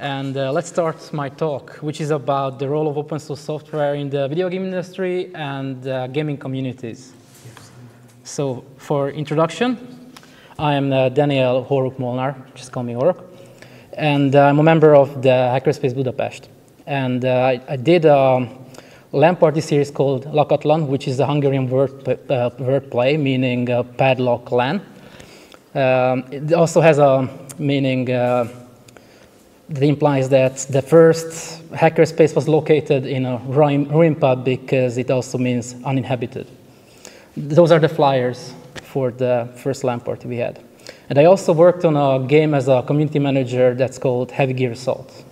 And uh, let's start my talk, which is about the role of open source software in the video game industry and uh, gaming communities. So for introduction, I am uh, Daniel Houruck Molnar, just call me Houruck, and uh, I'm a member of the Hackerspace Budapest. And uh, I, I, did a LAN party series called Lakatlan, which is a Hungarian word, uh, word play, meaning padlock LAN. Um, it also has a meaning that implies that the first hackerspace was located in a ruin pub because it also means uninhabited. Those are the flyers for the first LAN party we had. And I also worked on a game as a community manager that's called Heavy Gear Assault.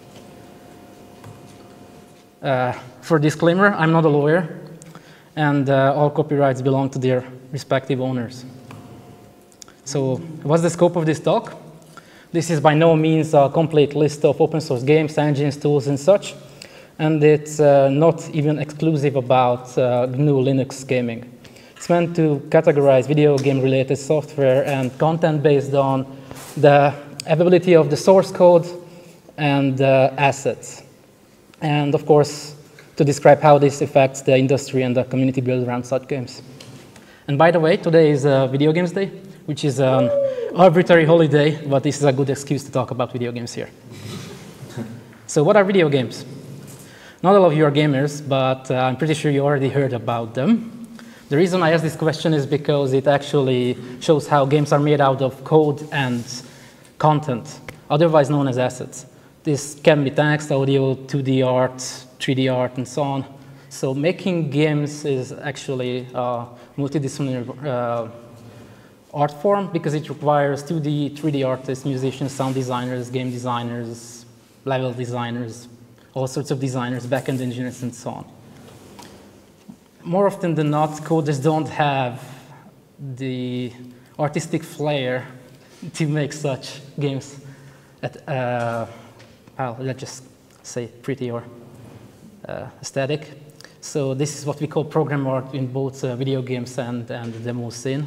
Uh, for disclaimer, I'm not a lawyer, and uh, all copyrights belong to their respective owners. So what's the scope of this talk? This is by no means a complete list of open source games, engines, tools, and such. And it's uh, not even exclusive about uh, GNU Linux gaming. It's meant to categorize video game related software and content based on the availability of the source code and uh, assets. And of course, to describe how this affects the industry and the community built around such games. And by the way, today is uh, Video Games Day, which is an arbitrary holiday, but this is a good excuse to talk about video games here. so what are video games? Not all of you are gamers, but uh, I'm pretty sure you already heard about them. The reason I ask this question is because it actually shows how games are made out of code and content, otherwise known as assets. This can be text, audio, 2D art, 3D art, and so on. So making games is actually a multidisciplinary uh, art form because it requires 2D, 3D artists, musicians, sound designers, game designers, level designers, all sorts of designers, backend engineers, and so on. More often than not, coders don't have the artistic flair to make such games at, uh, well, let's just say pretty or uh, aesthetic. So this is what we call program art in both uh, video games and, and the demo scene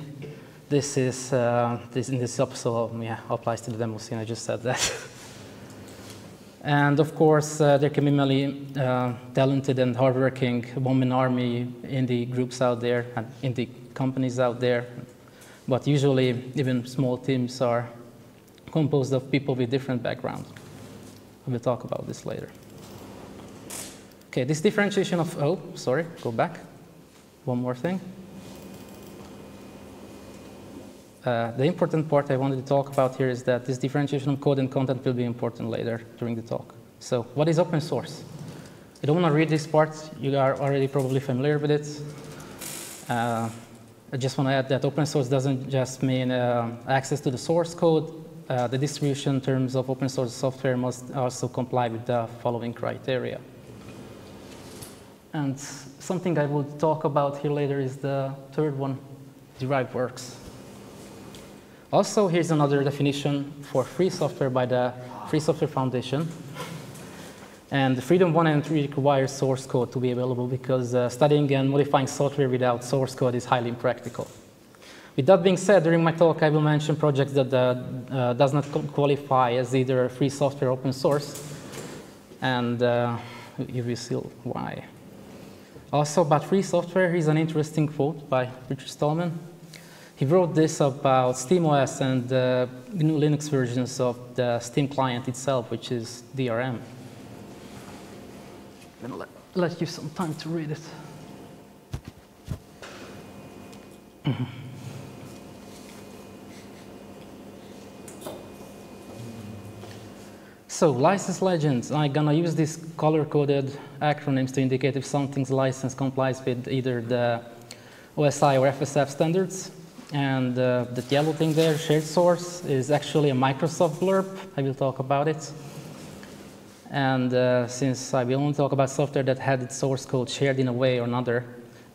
this is uh, this in this episode yeah applies to the demo scene. I just said that. and of course, uh, there can be many uh, talented and hardworking woman army indie groups out there and indie companies out there. But usually, even small teams are composed of people with different backgrounds. We'll talk about this later. Okay, this differentiation of, oh, sorry, go back. One more thing. Uh, the important part I wanted to talk about here is that this differentiation of code and content will be important later during the talk. So what is open source? I don't want to read this part. You are already probably familiar with it. Uh, I just want to add that open source doesn't just mean uh, access to the source code. Uh, the distribution terms of open source software must also comply with the following criteria. And something I will talk about here later is the third one, derived works. Also, here's another definition for free software by the Free Software Foundation. And Freedom 1 and 3 require source code to be available because uh, studying and modifying software without source code is highly impractical. With that being said, during my talk, I will mention projects that uh, uh, does not qualify as either free software or open source, and uh, you will see why. Also, about free software, here's an interesting quote by Richard Stallman. He wrote this about SteamOS and the GNU Linux versions of the Steam client itself, which is DRM. I'm going to let, let you some time to read it. Mm-hmm. So, license legends. I'm gonna use these color-coded acronyms to indicate if something's license complies with either the OSI or FSF standards. And uh, the yellow thing there, shared source, is actually a Microsoft blurb. I will talk about it. And uh, since I will only talk about software that had its source code shared in a way or another,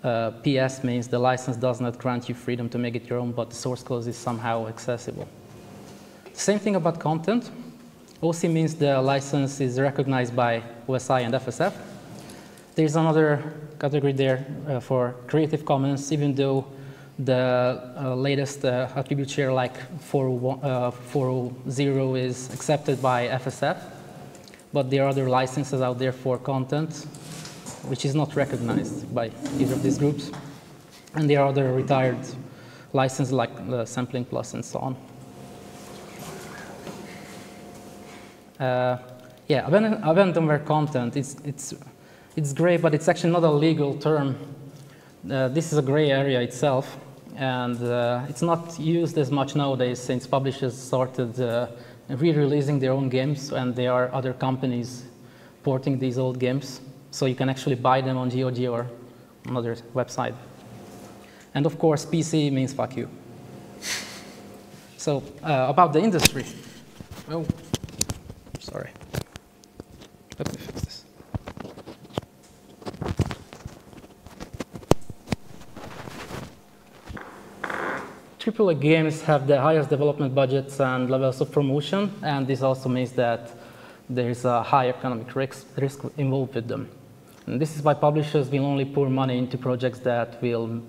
uh, PS means the license does not grant you freedom to make it your own, but the source code is somehow accessible. Same thing about content. OC means the license is recognized by OSI and FSF. There's another category there uh, for Creative Commons, even though the uh, latest uh, attribute share like 4.0 uh, is accepted by FSF. but there are other licenses out there for content, which is not recognized by either of these groups. And there are other retired licenses like the Sampling Plus and so on. Uh, yeah, abandonware content, it's, it's, it's gray, but it's actually not a legal term. Uh, this is a gray area itself, and uh, it's not used as much nowadays since publishers started uh, re-releasing their own games, and there are other companies porting these old games. So you can actually buy them on GOG or another website. And of course, PC means fuck you. So uh, about the industry. Oh, sorry. Let me fix this. AAA games have the highest development budgets and levels of promotion, and this also means that there is a high economic risk, risk involved with them. And this is why publishers will only pour money into projects that will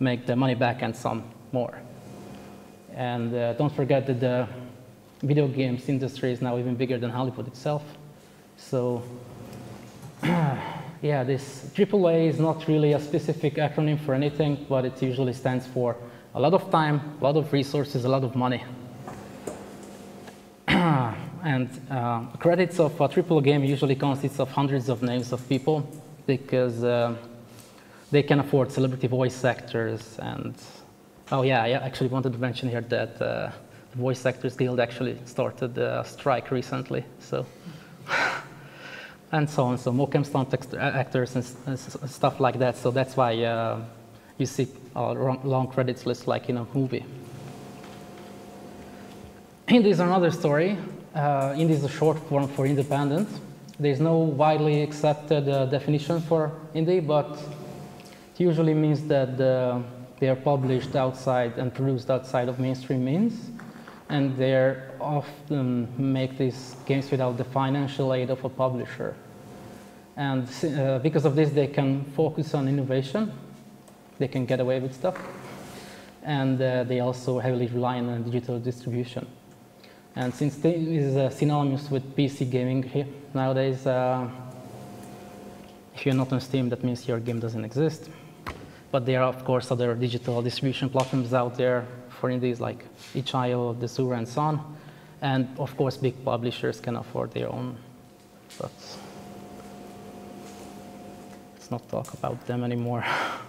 make the money back and some more. And uh, don't forget that the video games industry is now even bigger than Hollywood itself. So yeah, this AAA is not really a specific acronym for anything, but it usually stands for a lot of time, a lot of resources, a lot of money. and uh, credits of a triple game usually consists of hundreds of names of people because uh, they can afford celebrity voice actors and oh yeah, I actually wanted to mention here that uh, the Voice Actors Guild actually started a strike recently, so and so on. So mocap stunt actors and, and, stuff like that. So that's why uh, you see a long credits list like in a movie. Indie is another story. Uh, indie is a short form for independent. There's no widely accepted uh, definition for indie, but it usually means that uh, they are published outside and produced outside of mainstream means, and they often make these games without the financial aid of a publisher. And uh, because of this, they can focus on innovation they can get away with stuff. And uh, they also heavily rely on digital distribution. And since this is uh, synonymous with PC gaming here nowadays, uh, if you're not on Steam, that means your game doesn't exist. But there are, of course, other digital distribution platforms out there for indies like itch.io, Desura, and so on. And of course, big publishers can afford their own. But let's not talk about them anymore.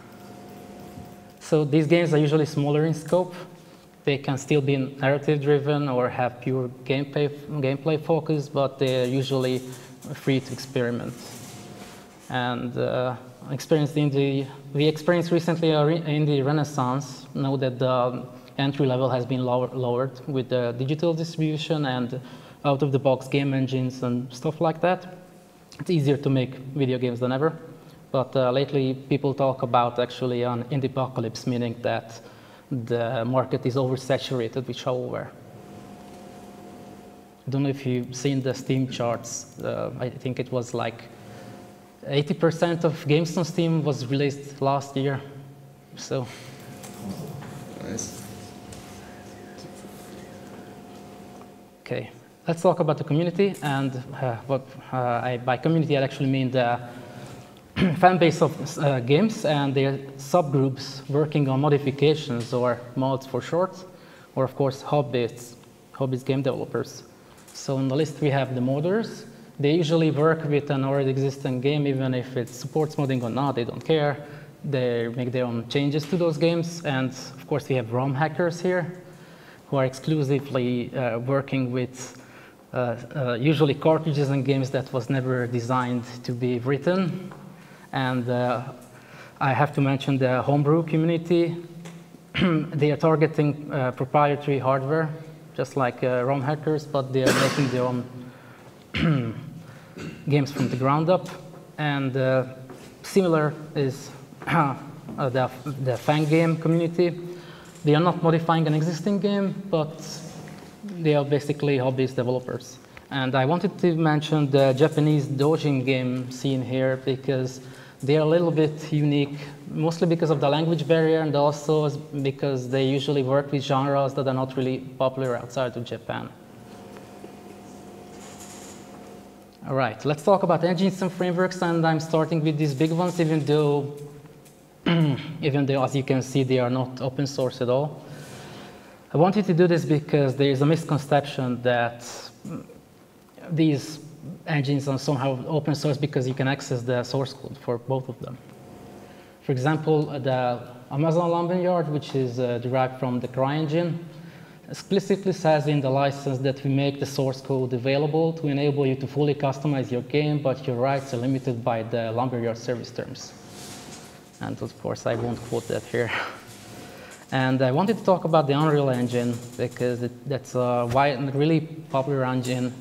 So these games are usually smaller in scope. They can still be narrative driven or have pure gameplay, gameplay focus, but they're usually free to experiment. And uh, experienced in the, we experienced recently in the Renaissance, know that the entry level has been lower, lowered with the digital distribution and out-of-the-box game engines and stuff like that. It's easier to make video games than ever. But uh, lately, people talk about actually an indie apocalypse, meaning that the market is oversaturated with shovelware. I don't know if you've seen the Steam charts. Uh, I think it was like 80% of games on Steam was released last year. So. Nice. Okay, let's talk about the community. And uh, what uh, I, by community, I actually mean the fan base of uh, games and their subgroups working on modifications or mods for short, or of course hobbyists, hobbyist game developers. So on the list we have the modders. They usually work with an already existing game, even if it supports modding or not, they don't care. They make their own changes to those games. And of course we have ROM hackers here, who are exclusively uh, working with uh, uh, usually cartridges and games that was never designed to be written and uh, I have to mention the homebrew community. they are targeting uh, proprietary hardware, just like uh, ROM hackers, but they are making their own games from the ground up. And similar is uh, the, fan game community. They are not modifying an existing game, but they are basically hobbyist developers. And I wanted to mention the Japanese dojin game scene here because they're a little bit unique, mostly because of the language barrier and also because they usually work with genres that are not really popular outside of Japan. All right, let's talk about engines and frameworks, and I'm starting with these big ones, even though, even though, as you can see, they are not open source at all. I wanted to do this because there is a misconception that these engines are somehow open source because you can access the source code for both of them. For example, the Amazon Lumberyard, which is uh, derived from the CryEngine, explicitly says in the license that we make the source code available to enable you to fully customize your game, but your rights are limited by the Lumberyard service terms. And of course, I won't quote that here. And I wanted to talk about the Unreal Engine because it, that's a wide, really popular engine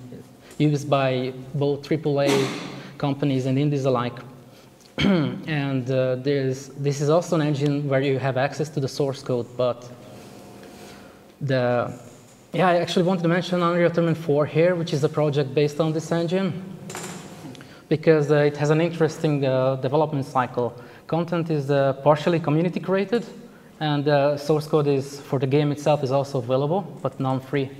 used by both AAA companies and indies alike. and uh, this is also an engine where you have access to the source code, but the, yeah, I actually wanted to mention Unreal Tournament 4 here, which is a project based on this engine, because uh, it has an interesting uh, development cycle. Content is uh, partially community created, and the source code is for the game itself is also available, but non-free.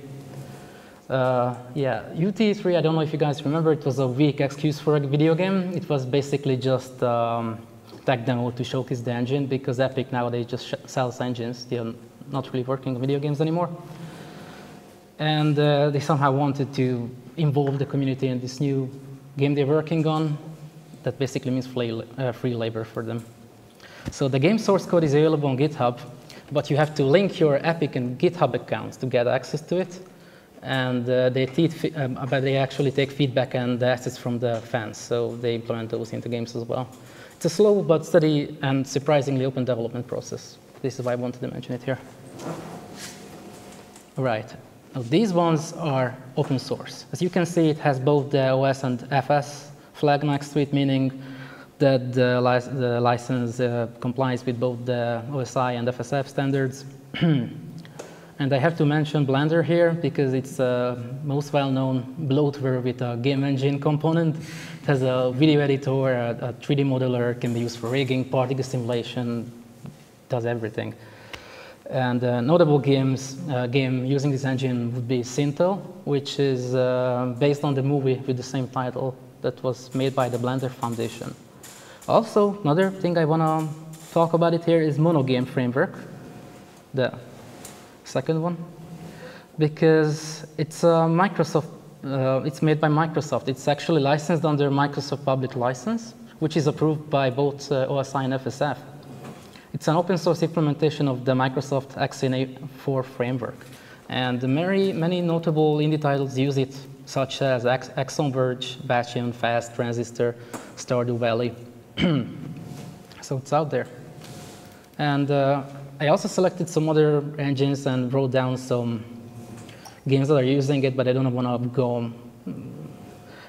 Uh, yeah, UT3, I don't know if you guys remember, it was a weak excuse for a video game. It was basically just um, tech demo to showcase the engine because Epic nowadays just sells engines. They're not really working on video games anymore. And uh, they somehow wanted to involve the community in this new game they're working on. That basically means uh, free labor for them. So the game source code is available on GitHub, but you have to link your Epic and GitHub accounts to get access to it. And uh, they, um, but they actually take feedback and assets from the fans, so they implement those into games as well. It's a slow but steady and surprisingly open development process. This is why I wanted to mention it here. All right. Now, these ones are open source. As you can see, it has both the OS and FS flag next to it, meaning that the, the license uh, complies with both the OSI and FSF standards. and I have to mention Blender here because it's the most well-known bloatware with a game engine component. It has a video editor, a, a 3D modeler, can be used for rigging, particle simulation, does everything. And uh, notable games, uh, game using this engine would be Sintel, which is uh, based on the movie with the same title that was made by the Blender Foundation. Also, another thing I want to talk about it here is Monogame Framework, the second one, because it's a Microsoft, uh, it's made by Microsoft. It's actually licensed under Microsoft Public License, which is approved by both uh, OSI and FSF. It's an open source implementation of the Microsoft XNA4 framework. And many, many notable indie titles use it, such as Axiom Verge, Bastion, Fast, Transistor, Stardew Valley, so it's out there. And uh, I also selected some other engines and wrote down some games that are using it, but I don't want to go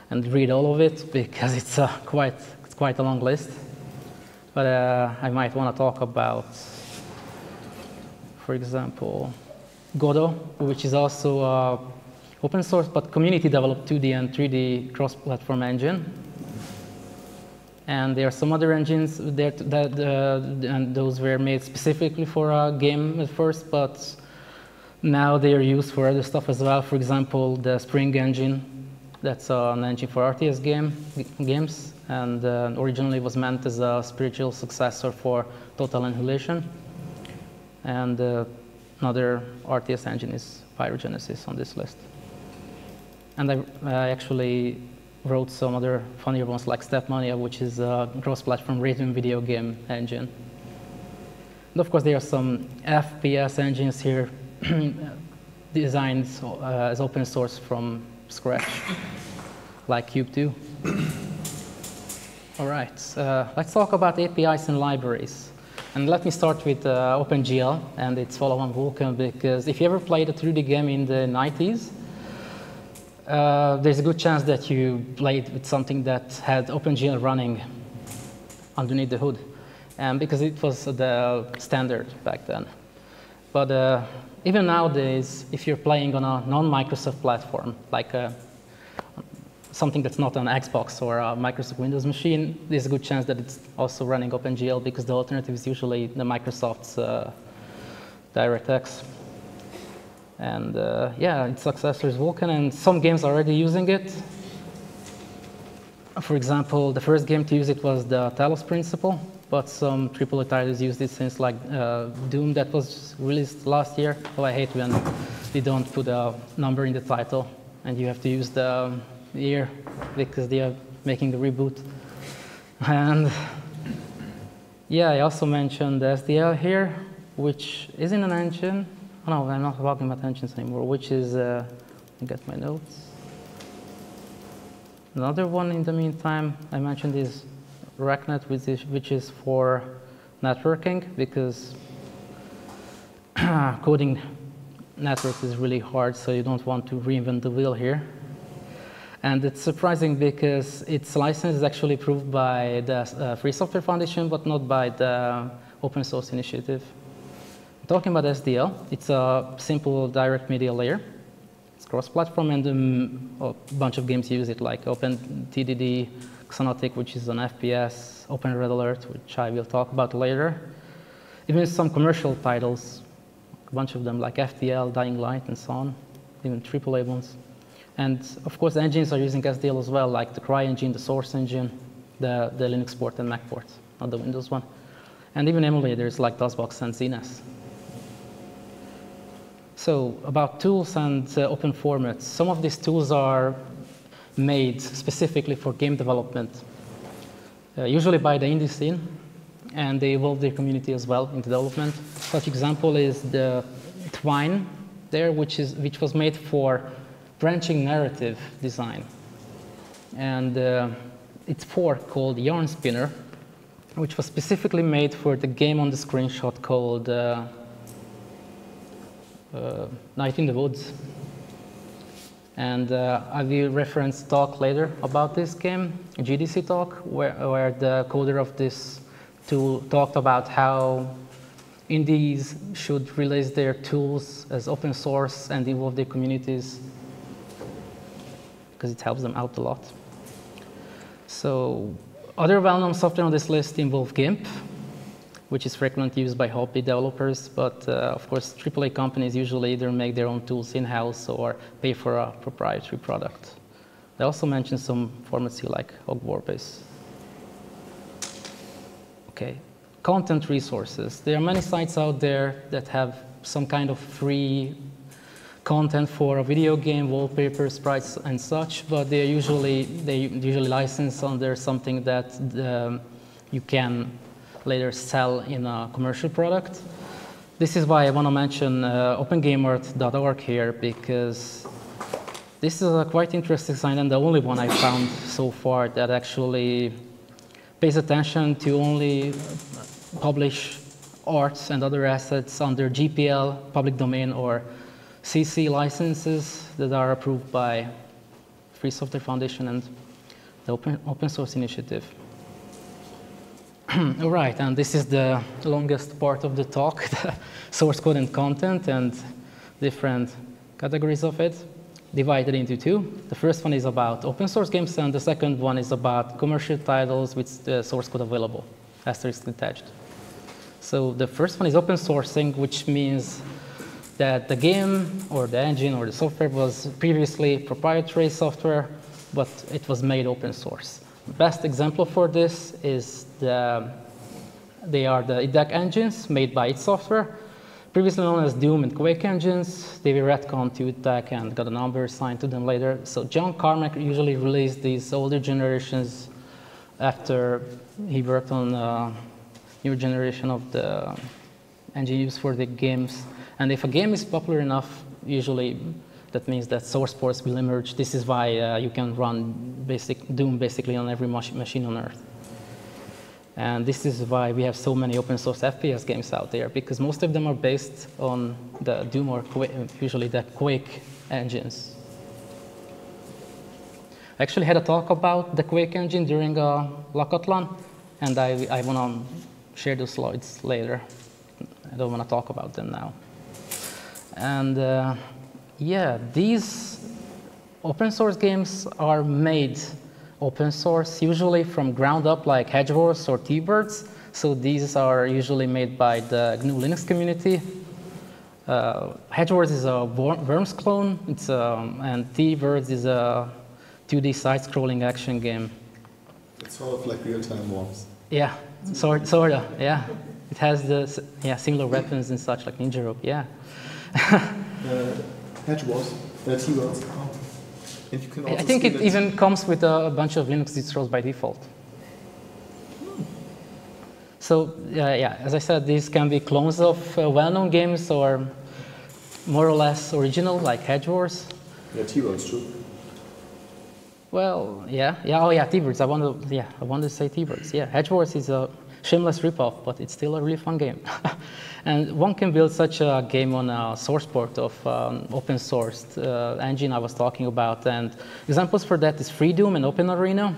and read all of it because it's uh, quite, it's quite a long list. But uh, I might want to talk about, for example, Godot, which is also uh, open source but community developed 2D and 3D cross-platform engine. And there are some other engines that, that uh, and those were made specifically for a game at first, but now they are used for other stuff as well. For example, the Spring engine, that's an engine for RTS game, games, and uh, originally was meant as a spiritual successor for Total Annihilation. And uh, another RTS engine is Pyrogenesis on this list. And I, I actually wrote some other funnier ones like Stepmania, which is a cross-platform rhythm video game engine. And of course, there are some FPS engines here designed uh, as open source from scratch, like Cube 2. All right, uh, let's talk about APIs and libraries. And let me start with uh, OpenGL and its follow-on Vulkan, because if you ever played a 3D game in the 90s, uh, there's a good chance that you played with something that had OpenGL running underneath the hood, and because it was the standard back then. But uh, even nowadays, if you're playing on a non-Microsoft platform, like a, uh, something that's not an Xbox or a Microsoft Windows machine, there's a good chance that it's also running OpenGL because the alternative is usually the Microsoft's uh, DirectX. And uh, yeah, its successor is Vulkan, and some games are already using it. for example, the first game to use it was the Talos Principle, but some AAA titles used it since like uh, Doom that was released last year. Oh, I hate when they don't put a number in the title and you have to use the year because they are making the reboot. And yeah, I also mentioned the SDL here, which isn't an engine. Oh, no, I'm not talking about engines anymore, which is, uh, I get my notes. Another one in the meantime, I mentioned is RakNet, which is, which is for networking, because coding networks is really hard, so you don't want to reinvent the wheel here. And it's surprising because its license is actually approved by the uh, Free Software Foundation, but not by the Open Source Initiative. Talking about SDL, it's a simple direct media layer. It's cross-platform, and um, a bunch of games use it, like OpenTTD, Xonotic, which is an FPS, Open Red Alert, which I will talk about later. Even some commercial titles, a bunch of them, like FTL, Dying Light, and so on, even AAA ones. And of course, engines are using SDL as well, like the CryEngine, the Source Engine, the, the Linux port and Mac port, not the Windows one. And even emulators like DOSBox and ZSNES. So about tools and uh, open formats. Some of these tools are made specifically for game development, uh, usually by the indie scene, and they involve their community as well in development. Such example is the Twine there, which, is, which was made for branching narrative design. And uh, its fork called Yarn Spinner, which was specifically made for the game on the screenshot called uh, Night in the Woods. And uh, I will reference talk later about this game, GDC talk, where, where the coder of this tool talked about how indies should release their tools as open source and involve their communities because it helps them out a lot. So other well-known software on this list involve GIMP, which is frequently used by hobby developers, but uh, of course AAA companies usually either make their own tools in-house or pay for a proprietary product. They also mentioned some formats here like Ogg Vorbis. Okay, content resources. There are many sites out there that have some kind of free content for a video game, wallpaper, sprites, and such, but they usually they usually license under something that um, you can later sell in a commercial product. This is why I want to mention uh, here because this is a quite interesting site and the only one I found so far that actually pays attention to only publish arts and other assets under GPL, public domain, or CC licenses that are approved by Free Software Foundation and the Open, open Source Initiative. All right, and this is the longest part of the talk, the source code and content and different categories of it, divided into two. The first one is about open source games, and the second one is about commercial titles with the source code available, asterisk attached. So the first one is open sourcing, which means that the game or the engine or the software was previously proprietary software, but it was made open source. Best example for this is the, they are the id Tech engines made by id Software, previously known as Doom and Quake engines. They were retconned to id Tech and got a number assigned to them later. So John Carmack usually released these older generations after he worked on a new generation of the engine used for the games and if a game is popular enough, usually that means that source ports will emerge. This is why uh, you can run basic Doom basically on every machine on Earth. And this is why we have so many open source FPS games out there, because most of them are based on the Doom or Quake, usually the Quake engines. I actually had a talk about the Quake engine during a uh, Lakatlan, and I, I want to share those slides later. I don't want to talk about them now. And uh, yeah, these open source games are made open source, usually from ground up like HedgeWars or Teeworlds. So these are usually made by the GNU Linux community. Uh, HedgeWars is a Worms clone, it's, um, and Teeworlds is a 2D side-scrolling action game. It's sort of like real-time worms. Yeah, sort, sort of, yeah. It has the yeah similar weapons and such like Ninja Rope, yeah. uh, Hedge Wars, uh, Teeworlds. Oh. And you can I think it even comes with a bunch of Linux distros by default. So uh, yeah, as I said, these can be clones of uh, well-known games or more or less original, like Hedge Wars. Yeah, Teeworlds too. Well, yeah, yeah, oh yeah, Teeworlds. I want to, yeah, I want to say Teeworlds. Yeah, Hedge Wars is a shameless ripoff, but it's still a really fun game. and one can build such a game on a source port of um, open sourced uh, engine I was talking about. And examples for that is Freedoom and Open Arena.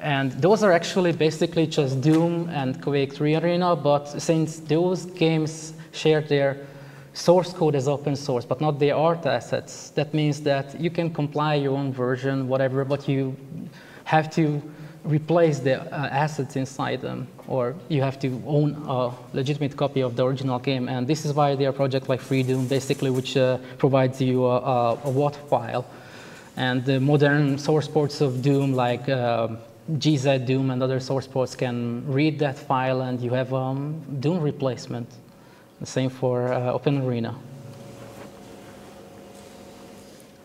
And those are actually basically just Doom and Quake 3 Arena, but since those games share their source code as open source, but not their art assets, that means that you can compile your own version, whatever, but you have to replace the uh, assets inside them, or you have to own a legitimate copy of the original game. And this is why there are projects like Freedoom, basically, which uh, provides you a, a, a, WAD file. And the modern source ports of Doom, like uh, GZ Doom and other source ports, can read that file, and you have um, Doom replacement. The same for uh, Open Arena.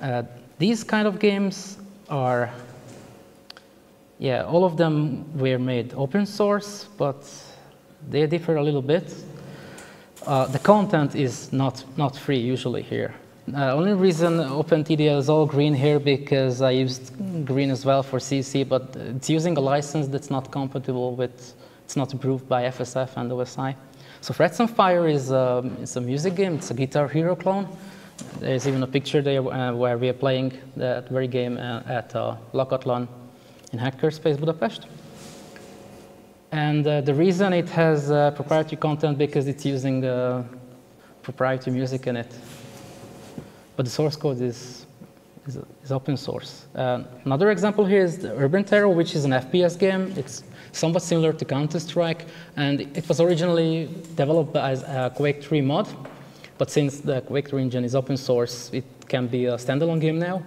Uh, these kind of games are yeah, all of them were made open source, but they differ a little bit. Uh, the content is not, not free usually here. Uh, only reason OpenTDL is all green here because I used green as well for CC, but it's using a license that's not compatible with, it's not approved by FSF and OSI. So Frets on Fire is, um, it's a music game, it's a Guitar Hero clone. There's even a picture there uh, where we are playing that very game uh, at uh, Lakatlan in Hackerspace Budapest. And uh, the reason it has uh, proprietary content because it's using uh, proprietary music in it. But the source code is, is, is open source. Uh, another example here is Urban Terror, which is an FPS game. It's somewhat similar to Counter-Strike, and it was originally developed as a Quake 3 mod. But since the Quake 3 engine is open source, it can be a standalone game now.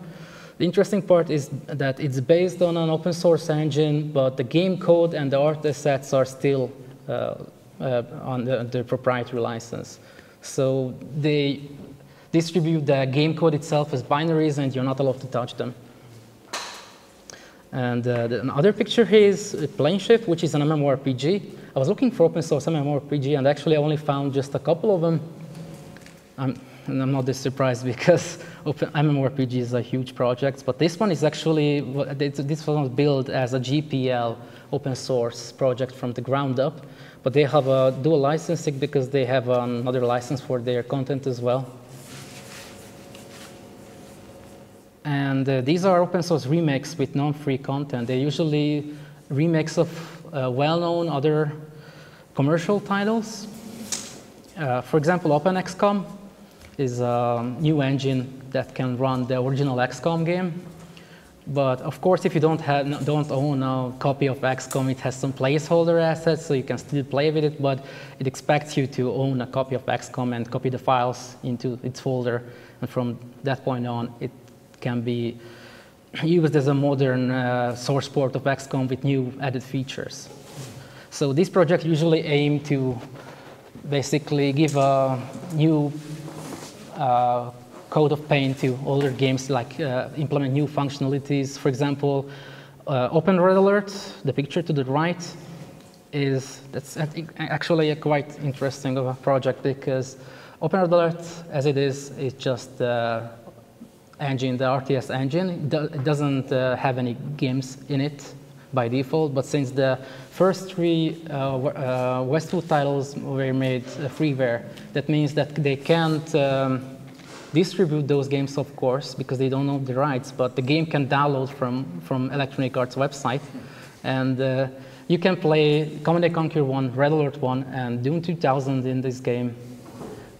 The interesting part is that it's based on an open source engine, but the game code and the art assets are still uh, uh, on the, the, proprietary license. So they distribute the game code itself as binaries, and you're not allowed to touch them. And uh, the, another picture here is Planeshift, which is an MMORPG. I was looking for open source MMORPG, and actually I only found just a couple of them. Um, and I'm not this surprised because Open MMORPG is a huge project, but this one is actually, this one was built as a GPL open source project from the ground up, but they have a dual licensing because they have another license for their content as well. And uh, these are open source remakes with non-free content. They're usually remakes of uh, well-known other commercial titles. Uh, for example, OpenXCOM is a new engine that can run the original XCOM game. But of course, if you don't, have, don't own a copy of XCOM, it has some placeholder assets, so you can still play with it, but it expects you to own a copy of XCOM and copy the files into its folder. And from that point on, it can be used as a modern uh, source port of XCOM with new added features. So these projects usually aim to basically give a new uh, code of paint to older games, like uh, implement new functionalities. For example, uh, Open Red Alert, the picture to the right, is that's actually a quite interesting of a project because Open Red Alert, as it is, is just the engine, the RTS engine. It doesn't uh, have any games in it by default, but since the first three uh, uh, Westwood titles were made freeware, that means that they can't um, distribute those games, of course, because they don't know the rights, but the game can download from, from Electronic Arts website. And uh, you can play Command & Conquer 1, Red Alert 1, and Dune 2000 in this game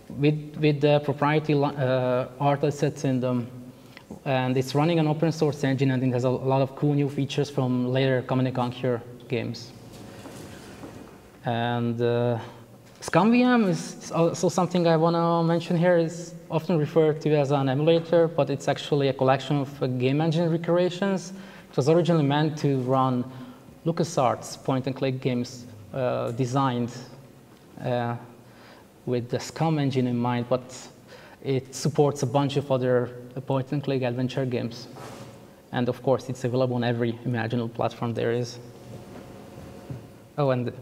with, with the proprietary uh, art assets in them. And it's running an open source engine, and it has a lot of cool new features from later Command & Conquer games. And uh, ScummVM is also something I want to mention here. is often referred to as an emulator, but it's actually a collection of uh, game engine recreations. It was originally meant to run LucasArts point-and-click games uh, designed uh, with the SCUMM engine in mind, but it supports a bunch of other point-and-click adventure games. And of course, it's available on every imaginable platform there is. Oh, and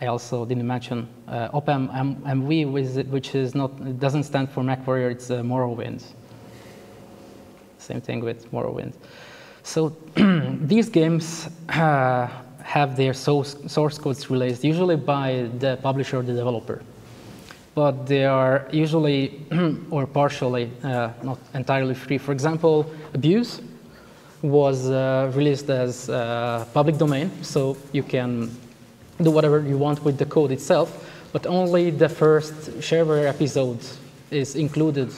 I also didn't mention uh, OpenMW, which is not, doesn't stand for MechWarrior, it's uh, Morrowind. Same thing with Morrowind. So these games uh, have their source, source codes released, usually by the publisher or the developer. But they are usually, or partially, uh, not entirely free. For example, Abuse was uh, released as uh, public domain, so you can do whatever you want with the code itself, but only the first shareware episode is included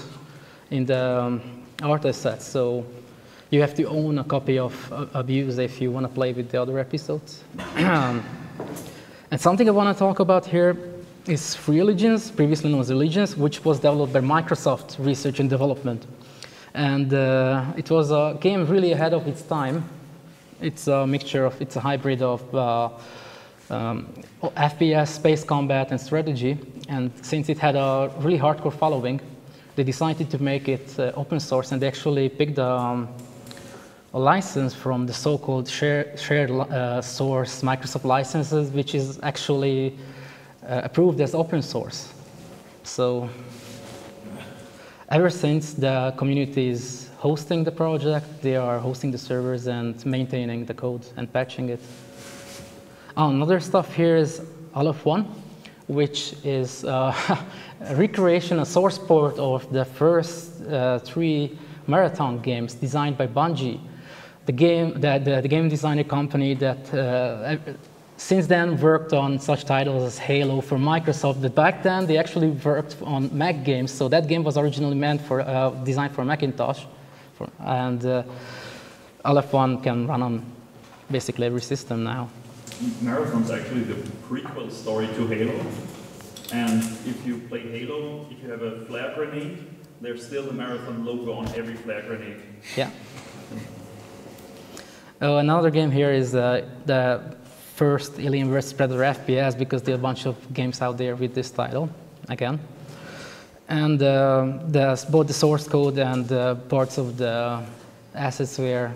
in the um, artist set. So you have to own a copy of uh, Abuse if you want to play with the other episodes. and something I want to talk about here is Free Allegiance, previously known as Allegiance, which was developed by Microsoft Research and Development. And uh, it was a game really ahead of its time. It's a mixture of, it's a hybrid of uh, um, FPS, space combat, and strategy. And since it had a really hardcore following, they decided to make it uh, open source, and they actually picked um, a license from the so-called share, shared uh, source Microsoft licenses, which is actually uh, approved as open source. So ever since the community is hosting the project, they are hosting the servers and maintaining the code and patching it. Oh, another stuff here is Aleph 1, which is uh, a recreation, a source port of the first uh, three marathon games designed by Bungie. The game, the, the, the game designer company that uh, since then worked on such titles as Halo for Microsoft, but back then they actually worked on Mac games, so that game was originally meant for, uh, designed for Macintosh, for, and uh, Aleph 1 can run on basically every system now. Marathon's actually the prequel story to Halo. And if you play Halo, if you have a flare grenade, there's still the Marathon logo on every flare grenade. Yeah. Oh, another game here is uh, the first Alien vs Predator FPS because there are a bunch of games out there with this title, again. And uh, the, both the source code and uh, parts of the assets were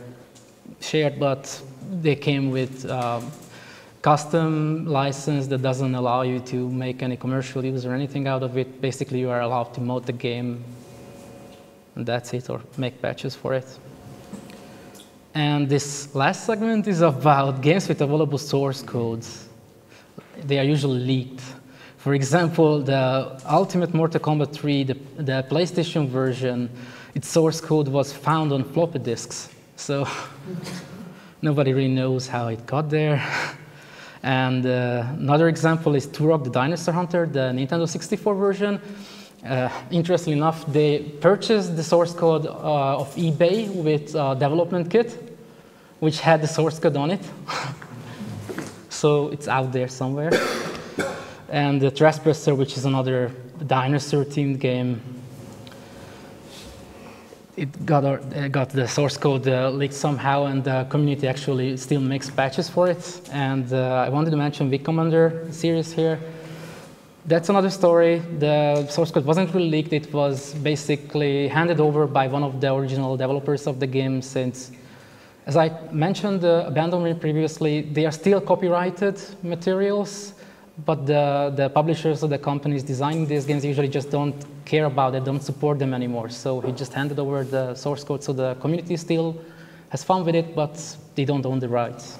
shared, but they came with um, custom license that doesn't allow you to make any commercial use or anything out of it. Basically, you are allowed to mod the game, and that's it, or make patches for it. And this last segment is about games with available source codes. They are usually leaked. For example, the Ultimate Mortal Kombat 3, the, the PlayStation version, its source code was found on floppy disks. So nobody really knows how it got there. And uh, another example is Turok the Dinosaur Hunter, the Nintendo 64 version. Uh, interestingly enough, they purchased the source code uh, of eBay with a development kit, which had the source code on it. so it's out there somewhere. and the Trespasser, which is another dinosaur-themed game, it got, our, uh, got the source code uh, leaked somehow, and the community actually still makes patches for it. And uh, I wanted to mention Wing Commander series here. That's another story. The source code wasn't really leaked. It was basically handed over by one of the original developers of the game since, as I mentioned uh, abandonware previously, they are still copyrighted materials, but the, the publishers of the companies designing these games usually just don't care about it, don't support them anymore. So he just handed over the source code so the community still has fun with it, but they don't own the rights.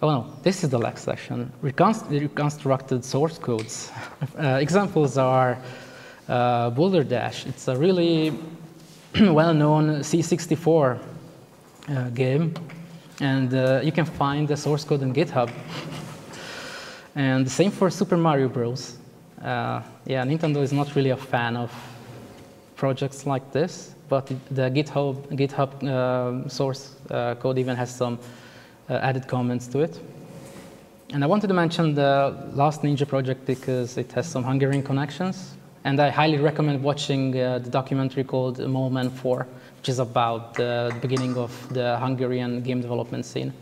Oh no, this is the last section. Reconst reconstructed source codes. uh, examples are uh, Boulder Dash. It's a really well-known C64 uh, game, and uh, you can find the source code on GitHub. And the same for Super Mario Bros. Uh, yeah, Nintendo is not really a fan of projects like this, but the GitHub, GitHub uh, source uh, code even has some uh, added comments to it. And I wanted to mention the Last Ninja project because it has some Hungarian connections. And I highly recommend watching uh, the documentary called Moment 4, which is about the beginning of the Hungarian game development scene.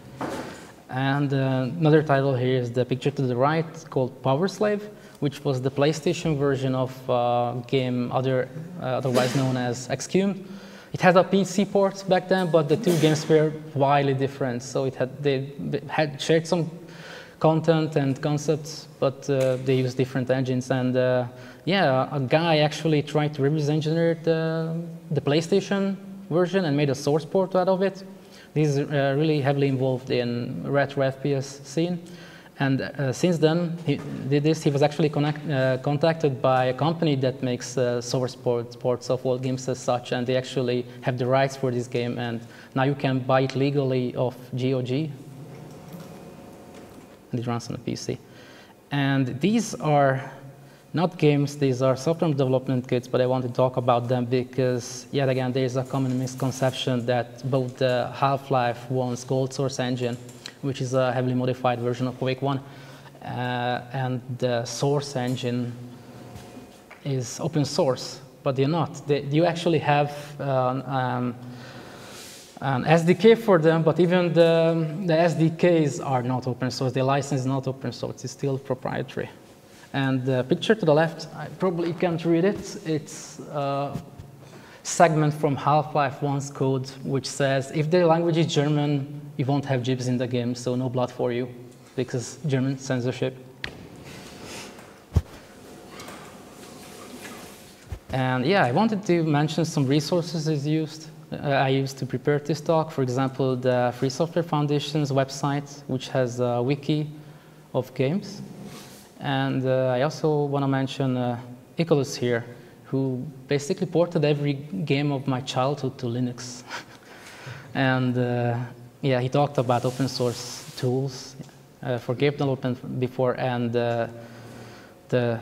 And uh, another title here is the picture to the right called Power Slave, which was the PlayStation version of uh, game other, uh, otherwise known as Exhumed. It had a PC port back then, but the two games were wildly different. So it had, they, they had shared some content and concepts, but uh, they used different engines. And uh, yeah, a guy actually tried to reverse engineer the, the PlayStation version and made a source port out of it. This is uh, really heavily involved in retro FPS scene. And uh, since then, he did this. He was actually connect, uh, contacted by a company that makes uh, source ports, ports of all games as such, and they actually have the rights for this game. And now you can buy it legally off GOG, and it runs on a PC. And these are not games, these are software development kits, but I want to talk about them because, yet again, there is a common misconception that both the Half-Life 1's Gold Source engine, which is a heavily modified version of Quake 1, uh, and the Source engine is open source, but they're not. They, you actually have um, um, an SDK for them, but even the, the SDKs are not open source. The license is not open source, it's still proprietary. And the picture to the left, I probably can't read it. It's a segment from Half-Life 1's code, which says, if the language is German, you won't have GIBs in the game, so no blood for you, because German censorship. And yeah, I wanted to mention some resources is used. Uh, I used to prepare this talk. For example, the Free Software Foundation's website, which has a wiki of games. And uh, I also want to mention uh, here, who basically ported every game of my childhood to Linux. and uh, yeah, he talked about open source tools uh, for game development before, and the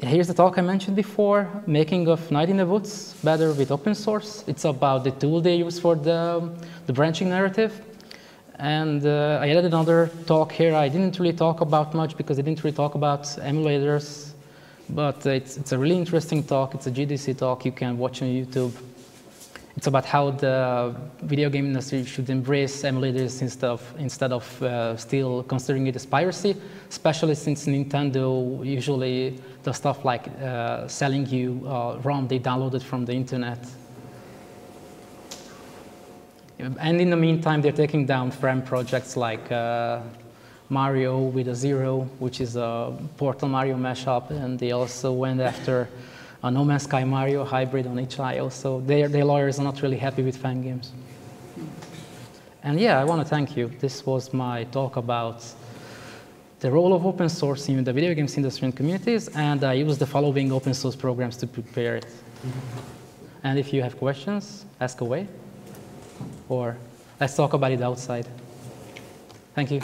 Here's the talk I mentioned before, making of Night in the Woods better with open source. It's about the tool they use for the, the branching narrative. And uh, I added another talk here. I didn't really talk about much because I didn't really talk about emulators, but it's, it's a really interesting talk. It's a GDC talk you can watch on YouTube. It's about how the video game industry should embrace emulators instead of, instead of uh, still considering it as piracy, especially since Nintendo usually does stuff like uh, selling you uh, ROM they downloaded from the internet. And in the meantime, they're taking down friend projects like uh, Mario with a Zero, which is a Portal Mario mashup, and they also went after a No Man's Sky Mario hybrid on itch.io. So their, their lawyers are not really happy with fan games. And yeah, I want to thank you. This was my talk about the role of open source in the video games industry and communities, and I used the following open source programs to prepare it. And if you have questions, ask away, or let's talk about it outside. Thank you.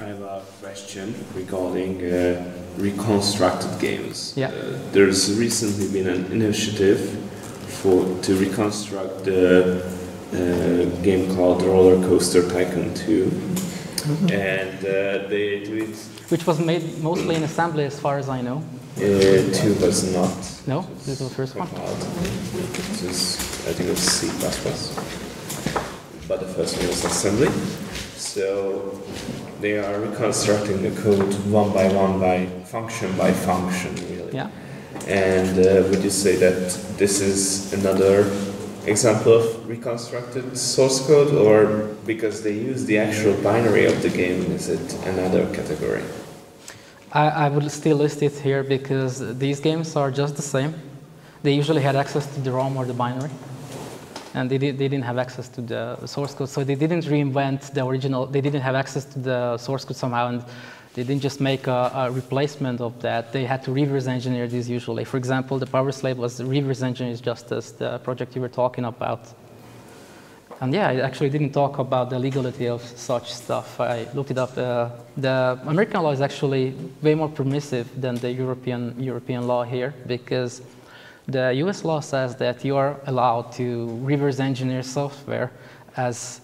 I have a question regarding uh, reconstructed games. Yeah. Uh, there's recently been an initiative for to reconstruct the uh, game called Roller Coaster Tycoon 2, Mm-hmm. and uh, they do it. Which was made mostly in assembly, as far as I know. Uh, two was not. No, this was the first one. This is, I think it's C++, but the first one was assembly. So they are reconstructing the code one by one by function by function, really. Yeah. And uh, would you say that this is another example of reconstructed source code, or because they use the actual binary of the game, is it another category? I, I would still list it here because these games are just the same. They usually had access to the ROM or the binary, and they, did, they didn't have access to the source code. So they didn't reinvent the original. They didn't have access to the source code somehow, and they didn't just make a, a replacement of that. They had to reverse engineer these usually. For example, the Power Slave was reverse engineered just as the project you were talking about. And yeah, I actually didn't talk about the legality of such stuff. I looked it up. Uh, the American law is actually way more permissive than the European, European law here because the US law says that you are allowed to reverse engineer software as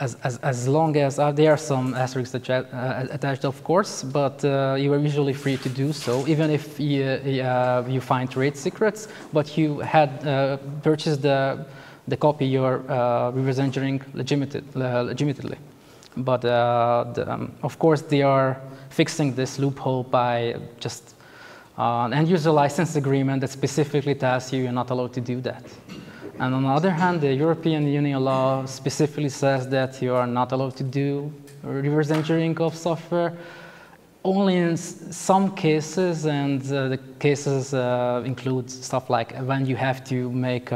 as, as, as long as uh, there are some asterisks attached, uh, attached of course, but uh, you are usually free to do so, even if you, uh, you find trade secrets, but you had purchased the, the copy you're uh, reverse engineering legitimately. But the, um, of course, they are fixing this loophole by just an end user license agreement that specifically tells you you're not allowed to do that. And on the other hand, the European Union law specifically says that you are not allowed to do reverse engineering of software only in some cases, and uh, the cases uh, include stuff like when you have to make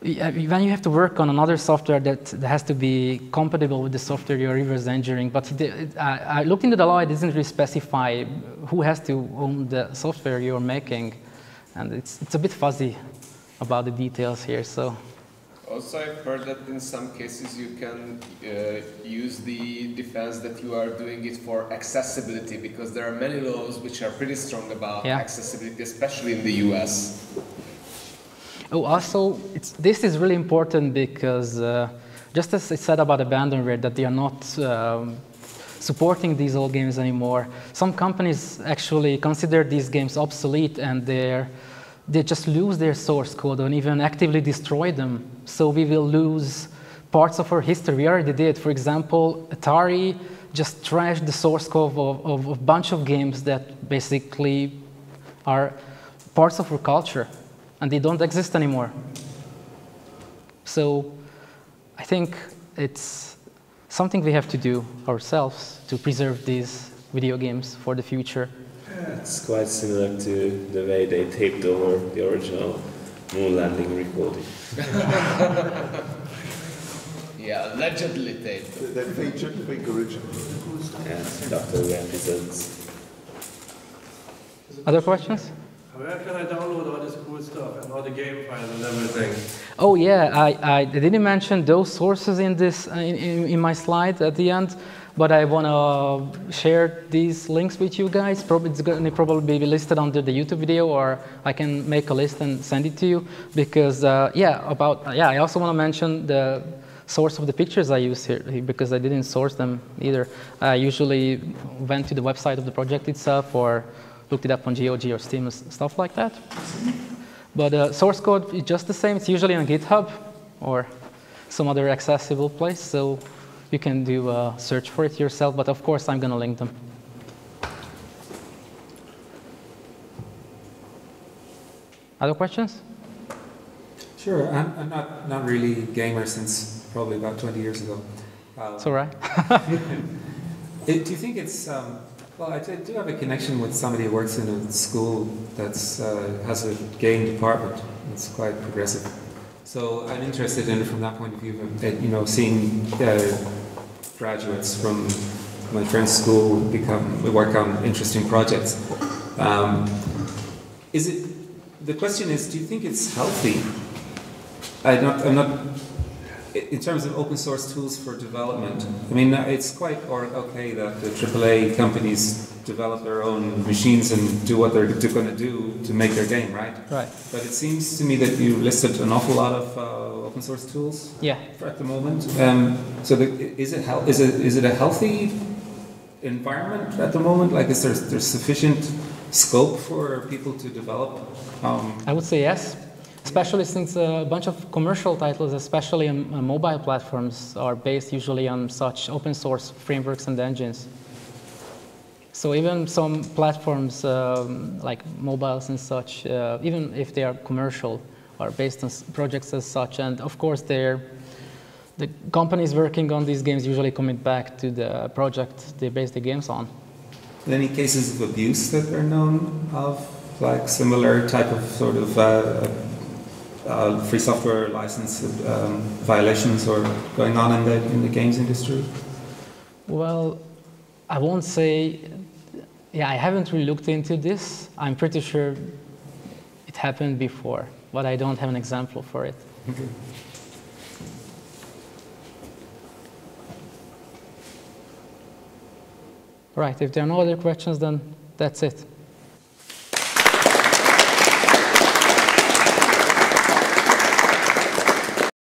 when you have to work on another software that has to be compatible with the software you're reverse engineering. But I, I looked into the law; it doesn't really specify who has to own the software you're making, and it's it's a bit fuzzy about the details here. So. Also, I've heard that in some cases you can uh, use the defense that you are doing it for accessibility because there are many laws which are pretty strong about yeah. accessibility, especially in the US. Oh, also, this is really important because uh, just as I said about abandonware, that they are not um, supporting these old games anymore, some companies actually consider these games obsolete and they're they just lose their source code and even actively destroy them. So we will lose parts of our history. We already did. For example, Atari just trashed the source code of, of, of a bunch of games that basically are parts of our culture and they don't exist anymore. So I think it's something we have to do ourselves to preserve these video games for the future. It's quite similar to the way they taped over the original moon landing recording. yeah, allegedly taped. They featured fake original. And after the episodes. Other questions? Where can I download all this cool stuff and all the game files and everything? Oh yeah, I, I didn't mention those sources in this in, in, in my slide at the end but I want to share these links with you guys. Probably it's going to probably be listed under the YouTube video, or I can make a list and send it to you. Because uh, yeah, about yeah, I also want to mention the source of the pictures I use here because I didn't source them either. I usually went to the website of the project itself or looked it up on GOG or Steam and stuff like that. But uh, source code is just the same. It's usually on GitHub or some other accessible place. So you can do a search for it yourself, but of course I'm going to link them. Other questions? Sure. I'm, I'm not, not really a gamer since probably about 20 years ago. Um, it's all right. it, do you think it's, um, well, I do have a connection with somebody who works in a school that uh, has a game department. It's quite progressive. So I'm interested in from that point of view, you know, seeing uh, graduates from my friend's school become work on interesting projects. Um, is it the question is, do you think it's healthy? I I'm not in terms of open source tools for development. I mean, it's quite okay that the AAA companies develop their own machines and do what they're going to do to make their game, right? Right. But it seems to me that you listed an awful lot of uh, open source tools. Yeah. at the moment. Um, so the, is it is it is it a healthy environment at the moment? Like, is there there's sufficient scope for people to develop? Um, I would say yes. Especially since a bunch of commercial titles, especially on mobile platforms, are based usually on such open source frameworks and engines. So even some platforms um, like mobiles and such, uh, even if they are commercial, are based on projects as such. And of course, they're, the companies working on these games usually commit back to the project they base the games on. Any cases of abuse that are known of, like similar type of sort of uh, uh, free software license um, violations or going on in the in the games industry? Well, I won't say yeah, I haven't really looked into this. I'm pretty sure it happened before, but I don't have an example for it. Okay. Right, if there are no other questions, then that's it.